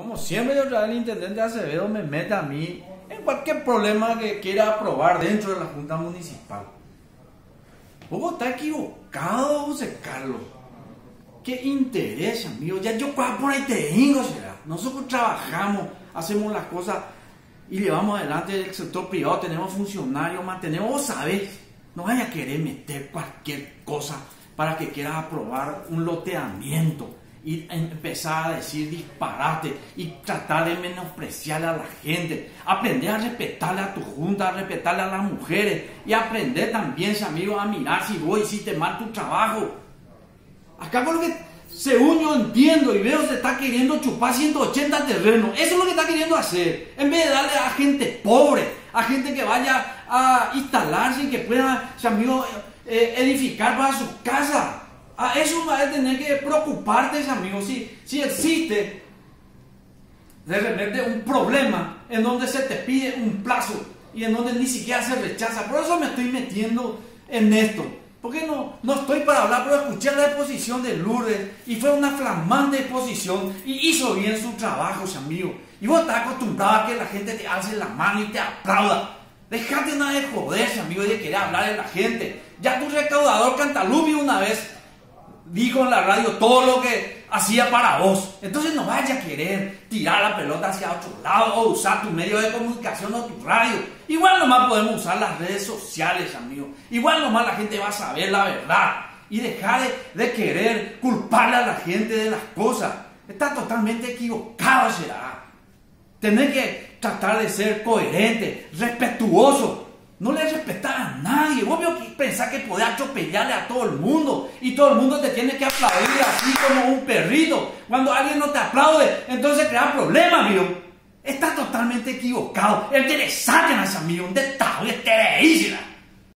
Como siempre, yo el intendente Acevedo me mete a mí en cualquier problema que quiera aprobar dentro de la Junta Municipal. Vos está equivocado, José Carlos. ¿Qué interés, amigo? Ya yo por ahí te digo, será. Nosotros trabajamos, hacemos las cosas y llevamos adelante el sector privado, tenemos funcionarios, mantenemos, vos sabés, no vaya a querer meter cualquier cosa para que quieras aprobar un loteamiento y empezar a decir disparate y tratar de menospreciar a la gente. Aprender a respetarle a tu junta, a respetarle a las mujeres y aprender también, amigo, a mirar si vos hiciste mal tu trabajo. Acá por lo que según yo entiendo y veo se está queriendo chupar 180 terrenos. Eso es lo que está queriendo hacer. En vez de darle a gente pobre, a gente que vaya a instalarse y que pueda, amigo, eh, edificar para su casa. A eso va a tener que preocuparte, amigo. Si, si existe de repente un problema en donde se te pide un plazo y en donde ni siquiera se rechaza. Por eso me estoy metiendo en esto. Porque no, no estoy para hablar, pero escuché la exposición de Lourdes y fue una flamante exposición y hizo bien su trabajo, amigo. Y vos estás acostumbrado a que la gente te alce la mano y te aplauda. Dejate nada de joderse, amigo, de querer hablar de la gente. Ya tu recaudador Cantalubio una vez dijo en la radio todo lo que hacía para vos. Entonces no vaya a querer tirar la pelota hacia otro lado o usar tu medio de comunicación o tu radio. Igual nomás podemos usar las redes sociales, amigo. Igual nomás la gente va a saber la verdad. Y dejar de, querer culparle a la gente de las cosas. Está totalmente equivocado, será. Tener que tratar de ser coherente, respetuoso no le respetas nadie. Vos que pensás que podés atropellarle a todo el mundo y todo el mundo te tiene que aplaudir así como un perrito. Cuando alguien no te aplaude, entonces crea problemas, amigo. Estás totalmente equivocado. El te le saquen a ese amigo, un detalle, te